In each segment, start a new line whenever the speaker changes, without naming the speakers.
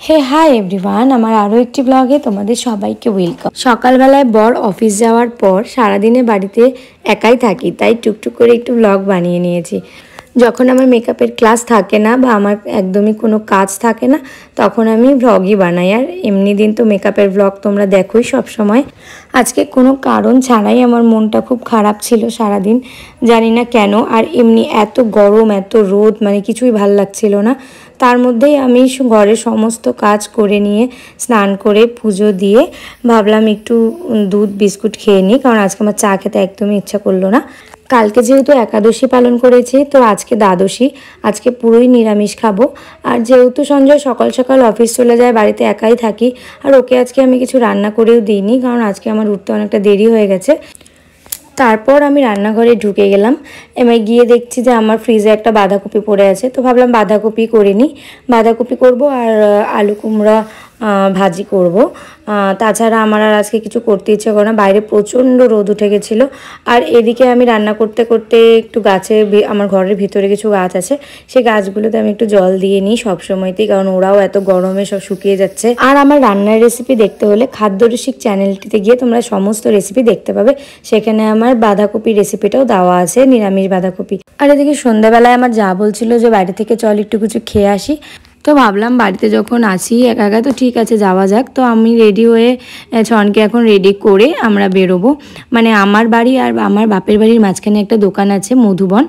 হে hi everyone আমার আরও একটি ব্লগে তোমাদের সবাইকে ওয়েলকাম সকালবেলায় বর অফিস যাওয়ার পর সারাদিনে বাড়িতে একাই থাকি, তাই টুকটুক করে একটু ব্লগ বানিয়ে নিয়েছি। যখন আমার মেকআপের ক্লাস থাকে না বা আমার একদমই কোনো কাজ থাকে না, তখন আমি ভ্লগই বানাই। আর এমনি দিন তো মেকআপের ভ্লগ তোমরা দেখোই সব সময় আজকে কোনো কারণ ছাড়াই আমার মনটা খুব খারাপ ছিল সারাদিন, জানি না কেন। আর এমনি এত গরম, এত রোদ মানে কিছুই ভালো লাগছিল না। তার মধ্যেই আমি ঘরের সমস্ত কাজ করে নিয়ে স্নান করে পুজো দিয়ে ভাবলাম একটু দুধ, বিস্কুট খেয়ে নিই, কারণ আজকে আমার চা খেতে একদমই ইচ্ছা করল না। কালকে যেহেতু একাদশী পালন করেছি, তো আজকে দ্বাদশী, আজকে পুরোই নিরামিষ খাব। আর যেহেতু সঞ্জয় সকাল সকাল অফিস চলে যায়, বাড়িতে একাই থাকি, আর ওকে আজকে আমি কিছু রান্না করেও দিইনি, কারণ আজকে আমার উঠতে অনেকটা দেরি হয়ে গেছে। তারপর আমি রান্নাঘরে ঢুকে গেলাম। এবার গিয়ে দেখছি যে আমার ফ্রিজে একটা বাঁধাকপি পড়ে আছে, তো ভাবলাম বাঁধাকপি করে নিই। বাঁধাকপি করব আর আলু কুমড়া ভাজি করব। তাছাড়া আমার আর আজকে কিছু করতে ইচ্ছে করে না। বাইরে প্রচণ্ড রোদ উঠে গেছিল। আর এদিকে আমি রান্না করতে করতে একটু গাছে আমার ঘরের ভিতরে কিছু গাছ আছে। সেই গাছগুলোতে আমি একটু জল দিয়ে নিই সবসময়তেই, কারণ ওরাও এত গরমে সব শুকিয়ে যাচ্ছে। আর আমার রান্নার রেসিপি দেখতে হলে খাদ্য রসিক চ্যানেলটিতে গিয়ে তোমরা সমস্ত রেসিপি দেখতে পাবে। সেখানে আমার বাঁধাকপি রেসিপিটাও দেওয়া আছে, নিরামিষ বাঁধাকপি। আর এদিকে সন্ধ্যাবেলায় আমার যা বলছিল যে বাইরে থেকে চল একটু কিছু খেয়ে আসি। তো ভাবলাম বাড়িতে যখন আসি একা একা, তো ঠিক আছে, যাওয়া যাক। তো আমি রেডি হয়ে ছনকে এখন রেডি করে আমরা বেরোবো। মানে আমার বাড়ি আর আমার বাপের বাড়ির মাঝখানে একটা দোকান আছে, মধুবন।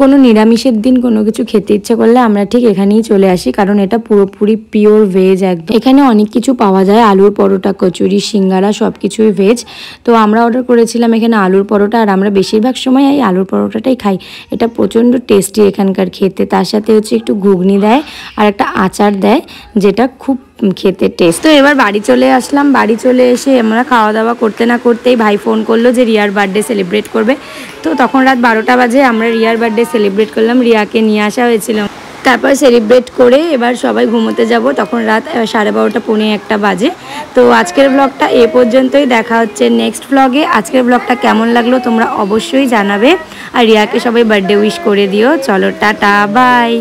কোনো নিরামিষের দিন কোনো কিছু খেতে ইচ্ছে করলে আমরা ঠিক এখানেই চলে আসি, কারণ এটা পুরোপুরি পিওর ভেজ একদম। এখানে অনেক কিছু পাওয়া যায়, আলুর পরোটা, কচুরি, সিঙ্গারা সব কিছুই ভেজ তো আমরা অর্ডার করেছিলাম এখানে আলুর পরোটা, আর আমরা বেশিরভাগ সময় এই আলুর পরোটাটাই খাই। এটা প্রচণ্ড টেস্টি এখানকার খেতে, তার সাথে হচ্ছে একটু ঘুগনি দেয়, আর একটা আচার দেয়, যেটা খুব খেতে টেস্ট তো এবার বাড়ি চলে আসলাম। বাড়ি চলে এসে আমরা খাওয়া দাওয়া করতে না করতেই ভাই ফোন করল যে রিয়ার বার্থডে সেলিব্রেট করবে। তো তখন রাত বারোটা বাজে আমরা রিয়ার বার্থডে সেলিব্রেট করলাম। রিয়াকে নিয়ে আসা হয়েছিল। তারপর সেলিব্রেট করে এবার সবাই ঘুমোতে যাব। তখন রাত সাড়ে বারোটা পৌনে একটা বাজে। তো আজকের ব্লগটা এ পর্যন্তই। দেখা হচ্ছে নেক্সট ব্লগে আজকের ব্লগটা কেমন লাগল তোমরা অবশ্যই জানাবে। আর রিয়াকে সবাই বার্থডে উইশ করে দিও। চলো, টাটা বাই